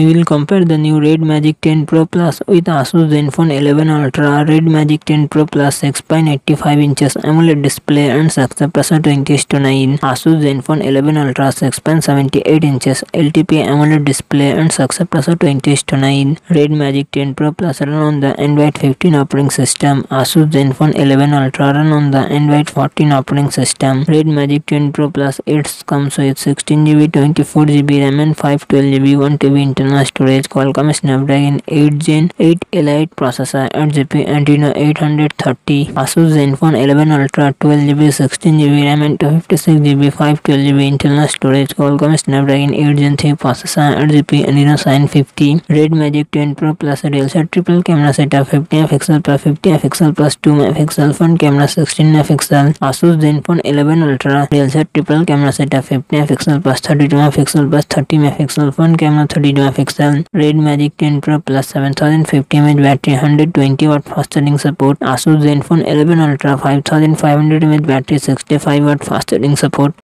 We will compare the new Red Magic 10 Pro Plus with Asus Zenfone 11 Ultra. Red Magic 10 Pro Plus 6.85 inches AMOLED display and success pressure 20 to 9. Asus Zenfone 11 Ultra 6.78 inches LTP AMOLED display and success pressure 20 to 9. Red Magic 10 Pro Plus run on the Android 15 operating system. Asus Zenfone 11 Ultra run on the Android 14 operating system. Red Magic 10 Pro Plus it comes with 16GB, 24GB RAM and 512GB 1TB internal storage Qualcomm Snapdragon 8 Gen 8 Elite processor and GPU एंटीनो 830 Asus Zenfone 11 Ultra 12 GB 16 GB RAM and 256 GB 512 GB internal storage Qualcomm Snapdragon 8 Gen 3 processor and GPU एंटीनो 950 Red Magic 10 Pro plus रियलसेट triple camera setup 50 MP plus 50 MP plus 2 megapixel front camera 16 megapixel Asus Zenfone 11 Ultra रियलसेट triple camera setup 50 MP plus 32 megapixel plus 30 megapixel front camera 32 MP. Red Magic 10 Pro Plus 7050 mAh battery 120 watt fast charging support. Asus Zenfone 11 Ultra 5500 mAh battery 65 watt fast charging support.